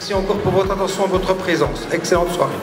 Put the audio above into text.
Merci encore pour votre attention et votre présence. Excellente soirée.